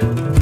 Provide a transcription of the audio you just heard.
Música